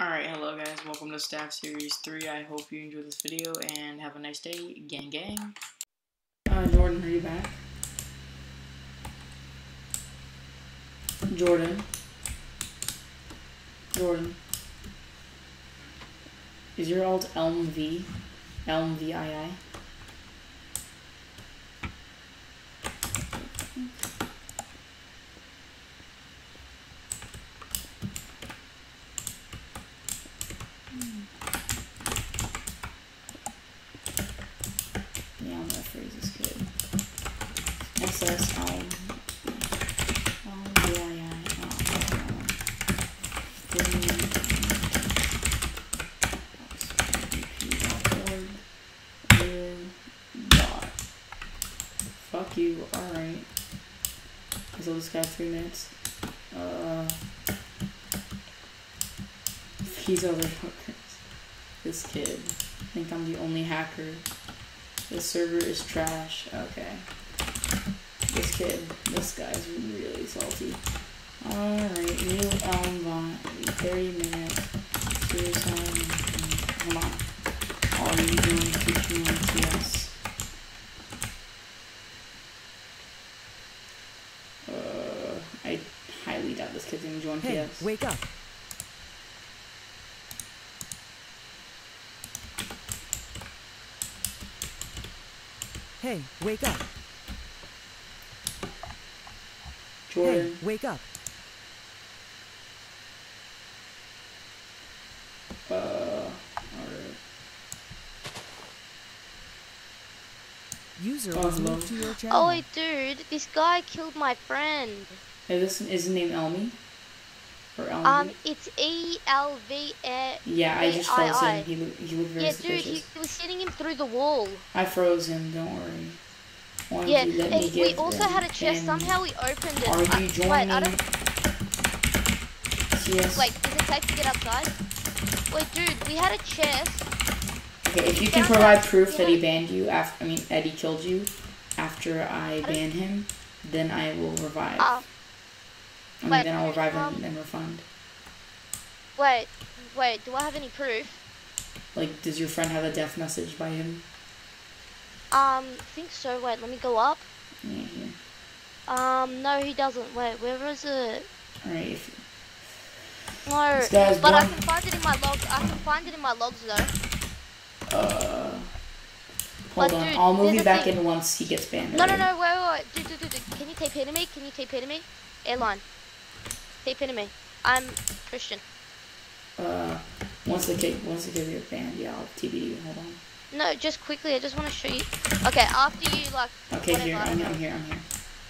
Alright, hello guys, welcome to Staff Series 3. I hope you enjoyed this video and have a nice day. Gang gang. Uh, Jordan, are you back? Jordan. Jordan. Is your alt Elm V? Elm VII? Yeah, I'm gonna freeze this kid. Elm. Elm VII. Fuck you, alright. So this guy three minutes. Uh these other fuckers. This kid. I think I'm the only hacker. The server is trash. Okay. This kid, this guy's really salty. Alright, new Elm Vaughn. 30 minutes. Serious time. Hold on. All you doing teaching on TS. Uh, I highly doubt this kid's gonna join Hey, PS. wake up. Hey, wake up. Jordan. Hey, wake up. Uh, alright. User Oh, was hello. moved to your channel. Oh, dude, this guy killed my friend. Hey, this is his name Elmi? Or Elmi? Um, it's E L V A. yeah, I just froze I- him. He, loo- he looked very Yeah, dude, suspicious. he was hitting him through the wall. I froze him, don't worry. Yeah, and we also them had a chest. Somehow we opened it. Are you wait, joining I don't. CS? Wait, is it safe to get outside? Wait, dude, we had a chest. okay, if you can provide proof that he banned you after, I mean, Eddie killed you after I don't- ban him, then I will revive. Uh, I mean, wait, then I'll revive him um, and refund. wait, wait. Do I have any proof? Like, does your friend have a death message by him? Um, I think so. Wait, let me go up. Yeah, here. Um, no, he doesn't. Wait, where is it? Alright, No, but I can find it in my logs. I can find it in my logs though. Uh, But hold on. dude, I'll move you back thing. in once he gets banned. No, no, no, wait, wait, wait. Dude, dude, dude, dude. Can you tape to me? Can you tape to me? Airalie. Tape to me. I'm Christian. Uh, once the kid, once the kid gets banned, yeah, I'll TBD you. Hold on. No, just quickly. I just want to show you. Okay, after you like. Okay, whatever, here, I'm, I'm here, I'm here.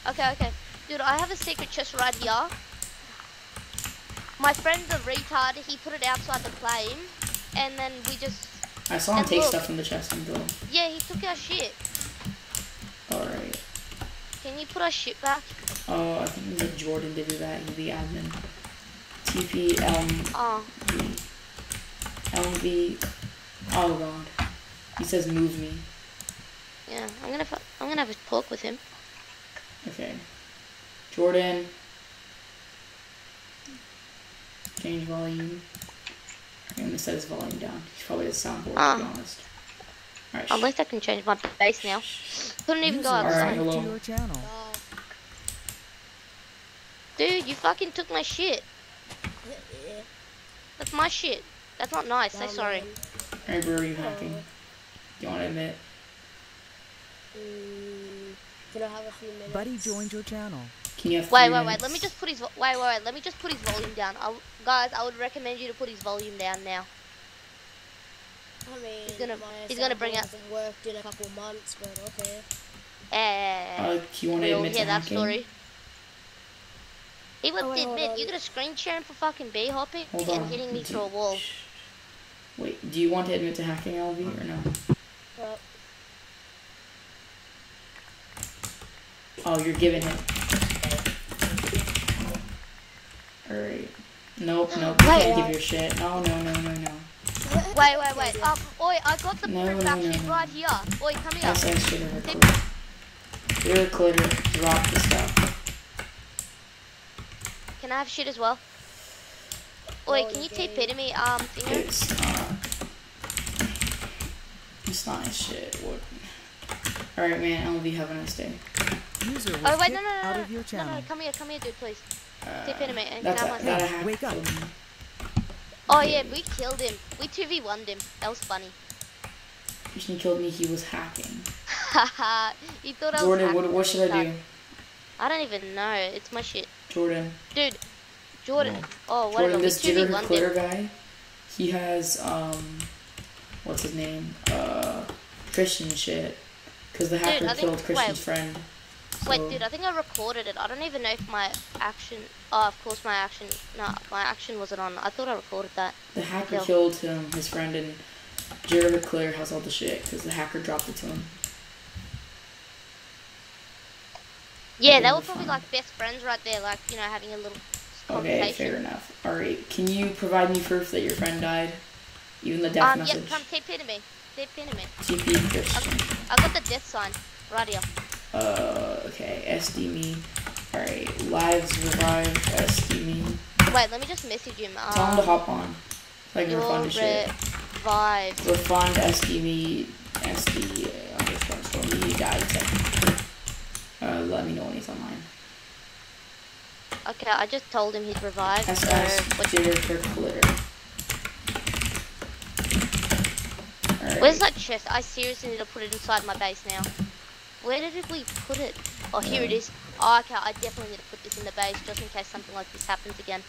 Okay, okay. Dude, I have a secret chest right here. My friend's a retard. He put it outside the plane, and then we just. I saw him take look. stuff from the chest and go. Yeah, he took our shit. Alright. Can you put our shit back? Oh, I think that Jordan did do that. He's the admin. TP Elm Oh, V. Elm V. Oh god. He says move me. yeah. I'm gonna. I'm gonna have a poke with him. Okay. Jordan. Change volume. I'm gonna set his volume down. He's probably the soundboard, to be Ah. honest. Alright. At least I can change my base now. Couldn't even go User was Alright, outside. moved hello. to your channel. Dude, you fucking took my shit. That's my shit. That's not nice. Say sorry. Alright, where are you hacking? Do you want to admit? Mm, can I have a few minutes? Buddy joined your channel. Can you have Wait, three wait, wait. Let me just put his wait, wait, wait. Let me just put his volume down. I, guys, I would recommend you to put his volume down now. I mean, He's gonna- my he's gonna bring soundboard out- hasn't worked in a couple of months, but okay. Eh, Uh, you want to we all admit to hear that hacking? story. He would Oh, wait, admit you gonna screen share him for fucking b hopping Hold and hitting me Do- through a wall. Wait, do you want to admit to hacking LV or no? Well, Oh, you're giving him. Alright. Nope, nope. You Wait. can't give your shit. No, no, no, no, no. Wait, wait, wait. Um, oi, I got the No, proof no, actually no, no. right here. Oi, come here. That's that shit her clitter. You're a clitter. Drop the stuff. Can I have shit as well? Wait, Go can you the TP game. to me, um, Thinger? It's not. It's not shit. What? Alright, man. LV, have a nice day. User Oh wait, kicked no, no, no, out no, of your no, channel. no, come here, come here, dude, please. Uh, TP to me and that's can a, I have that my a hack Wake up. Oh yeah, we killed him. We 2v1'd him. That was funny. When he killed me, he was hacking. Haha, he thought I was Jordan, hacking what, what should I do? I don't even know. It's my shit. Jordan. Dude, Jordan. Oh, whatever. Jordan, We this Jigger 2v1'd Clear guy, he has, um, what's his name? Uh, Christian shit. Because the hacker think- killed Christian's wait. friend. Wait, dude, I think I recorded it. I don't even know if my action. Oh, of course, my action. No, my action wasn't on. I thought I recorded that. The hacker Yo. killed him, his friend, and Jared Clear has all the shit because the hacker dropped it to him. Yeah, think they were probably fine. like best friends right there, like you know, having a little Okay, fair enough. Alright, can you provide me proof that your friend died? Even the death Um, message? yep, come TP to me. TP to me. TP Christian. I got the death sign right here. Uh, okay, SD me. Alright, lives revive, SD me. Wait, let me just message him. Um, Tell him to hop on. So I can refund his shit. revived. Refund SD me, SD underscore store me, second. Uh, let me know when he's online. Okay, I just told him he's revived. So SS Jigger Glitter. Where's that chest? I seriously need to put it inside my base now. Where did we put it? Oh, here it Um. Oh, okay, I definitely need to put this in the base just in case something like this happens again.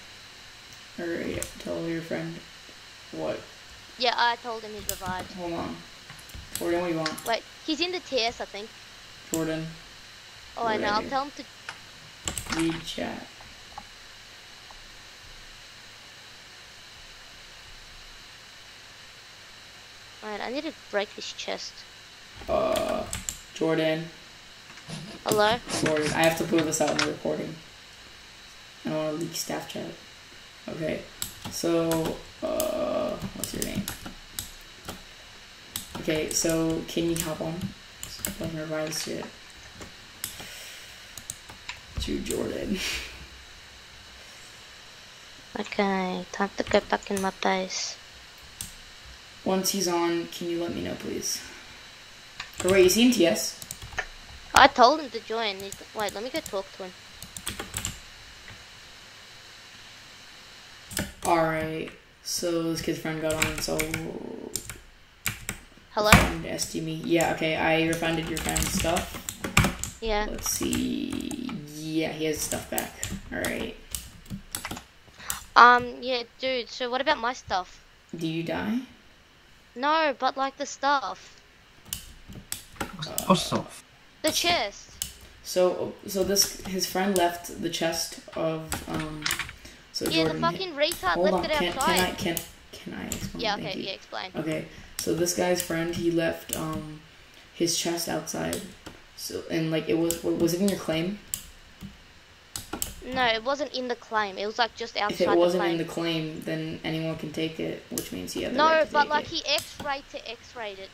Alright, tell your friend. What? Yeah, I told him he's revived. Hold on. Jordan, what do you want? Wait, he's in the TS, I think. Jordan, Oh, I know. I'll tell him to. read chat. Alright, I need to break this chest. Uh, Jordan. Hello? Jordan, I have to put this out in the recording. I don't want to leak staff chat. Okay, so, uh, what's your name? Okay, so can you hop on? Doesn't revise shit. To Jordan. Okay, time to go back in my base. Once he's on, can you let me know, please? Or wait, is he in TS? I told him to join. He's, wait, let me go talk to him. Alright, so this kid's friend got on, so Hello? SD me. Yeah, okay, I refunded your friend's stuff. Yeah. Let's see. Yeah, he has stuff back. Alright. Um, yeah, dude, so what about my stuff? Do you die? No, but like the stuff. What's stuff? The chest. So, so this his friend left the chest of um. So Yeah, Jordan, the fucking retard hold left on. it Can, outside. can I can can I explain? yeah, Thank okay, you. yeah, explain. Okay, so this guy's friend he left um his chest outside. So and like it was was it in your claim? No, it wasn't in the claim. It was like just outside If it wasn't claim. in the claim, then anyone can take it, which means he had the no, right to but take like it. he X-rayed to X-rayed it.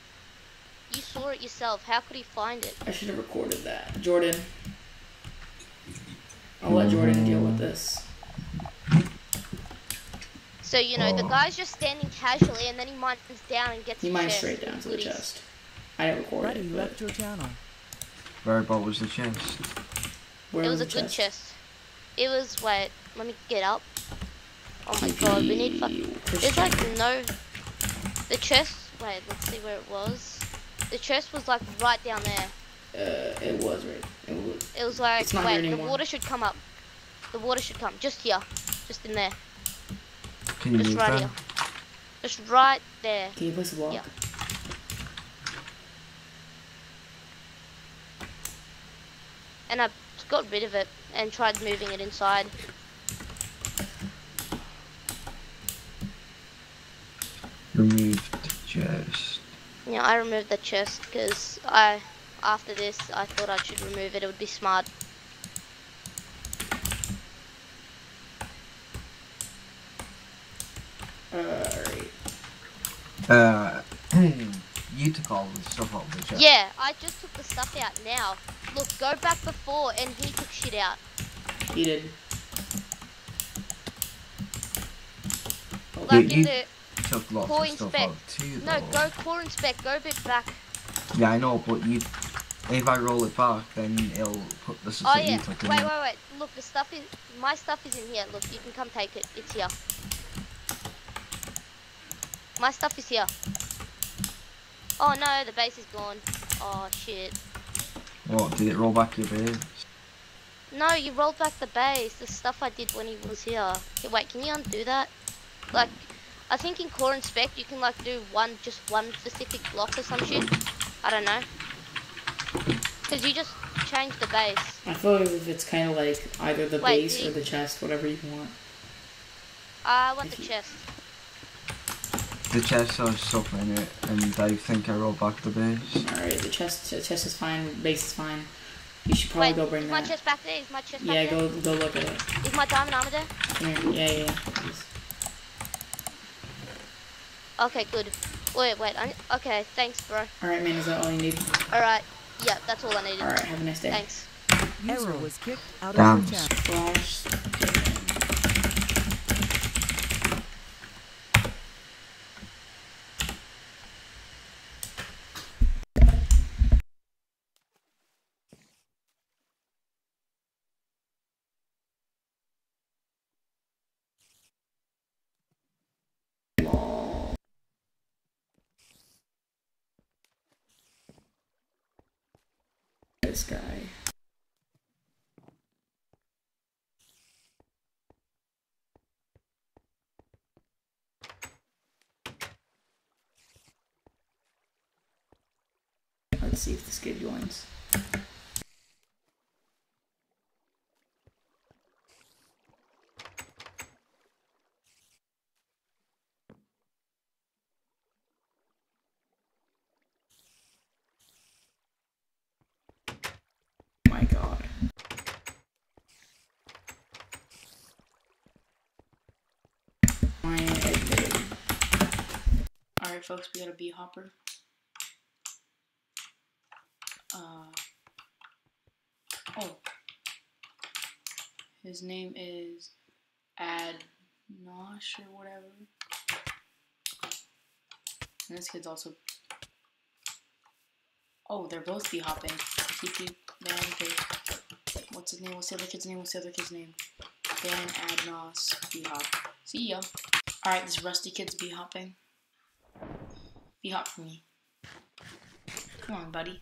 You saw it yourself. How could he find it? I should have recorded that. Jordan. I'll let Jordan deal with this. So you know, the Oh. guy's just standing casually, and then he mines down and gets. He the mined chest straight down to the chest. I didn't record Buddy it, but left your channel. Where about was the chest? where It was a the good chest. It was wait, let me get up. Oh my god, we need fuck. There's like no. The chest. Wait, let's see where it was. The chest was like right down there. Uh, it was right. It was. It was like It's not here wait, the water should come up. The water should come just here, just in there, Can you just move right that? here, just right there. Can you a block? Yeah. And I got rid of it and tried moving it inside. Remove the chest. Yeah, I removed the chest because I, after this, I thought I should remove it. It would be smart. Alright. Uh, you took all the stuff out of the chest. Yeah, I just took the stuff out now. Look, go back before and he took shit out. He did. back you- in the Took lots Core of stuff inspect. out too. no go core inspect. Go a bit back. Yeah, I know, but you. If I roll it back, then it'll put the stuff Oh that yeah. you took in Wait wait wait. Look the stuff is my stuff is in here. Look you can come take it. It's here. My stuff is here. Oh no, the base is gone. Oh shit. What? Did it roll back your base? No, you rolled back the base. The stuff I did when he was here. Okay, wait, can you undo that? Like, I think in core inspect you can like do one, just one specific block or some shit. I don't know. Cause you just changed the base. I feel like it's kind of like either the Wait, base or the chest, whatever you want. I want the you- chest. The chest has stuff in it, eh, and I think I rolled back the base. All right, the chest, the chest is fine. Base is fine. You should probably Wait, go bring is my chest back there? Is my chest back Yeah, there? go go look at it. Is my diamond armor there? Here. Yeah, yeah. yeah. Okay, good. Wait, wait. I, okay, thanks, bro. All right, man. Is that all you need? All right. Yeah, that's all I needed. All right. Have a nice day. Thanks. User was kicked out Damn. of your channel. This guy. Let's see if this kid joins. My god. I admitted. Alright, folks, we got a bee hopper. Uh, oh. His name is Adnosh or whatever. And this kid's also. Oh, they're both bee hopping. What's his name? What's the other kid's name? What's the other kid's name? Dan Adnos bee hop. See ya. Alright, this rusty kid's bee hopping. Bee hop for me. Come on, buddy.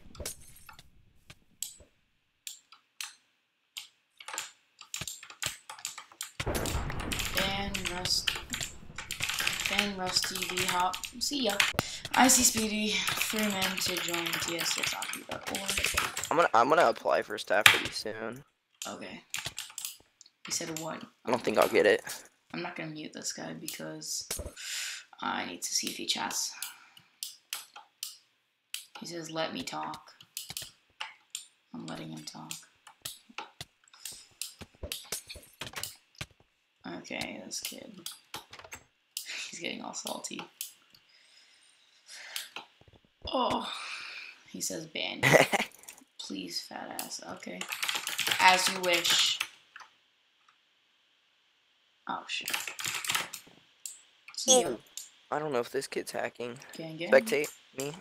Dan Rust. Dan Rusty bee hop. See ya. I see Speedy. Three men to join TS6hockey.org. I'm gonna I'm gonna apply for staff pretty soon. Okay. He said what? I don't think I'll get it. I'm not gonna mute this guy because I need to see if he chats. He says, let me talk. I'm letting him talk. Okay, this kid. He's getting all salty. Oh. He says, ban. Please, fat ass. Okay. As you wish. Oh, shit. Ya. I don't know if this kid's hacking. Gang, gang. Spectate me.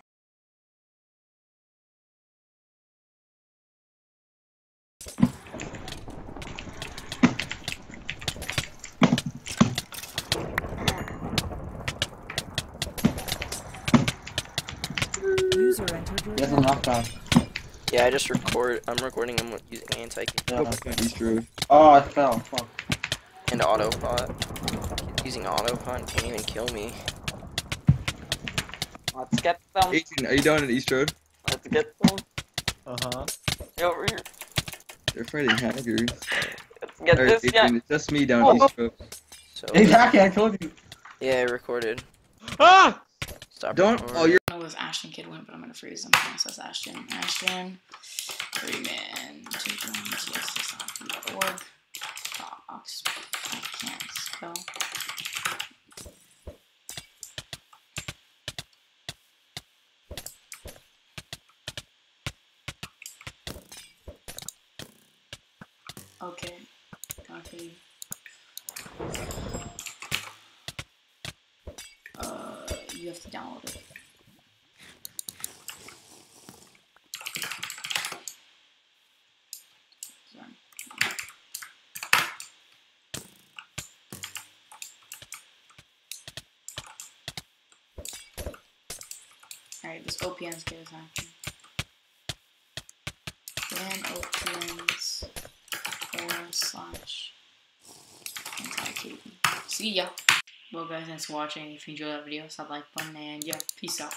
User entered your Yes, channel. I'm knockdown. Yeah, I just record. I'm recording him with- using anti Yeah, that's Easter. Oh, I fell. Fuck. and autopot. Using autopot can't even kill me. Let's get them. 18, are you down in East Road? Let's get them. Uh huh. Get over here. They're fighting hackers. Let's get Alright, this guy. 18, it's just me down Oh. East Road. So He's hacking. I told you. yeah, I recorded. Ah! Stop. Don't. Oh, you're. I don't know where this Ashton kid went, but I'm gonna freeze him. So that's Ashton. Ashton. Three man. Two drums. Yes, this is org. Fox. I can't spell. Okay. Okay. You have to download it. Alright, this OPN's good as hacking. Then OPNs forward slash anti See ya. Well guys, thanks for watching. If you enjoyed that video, sub like button and yeah, peace out.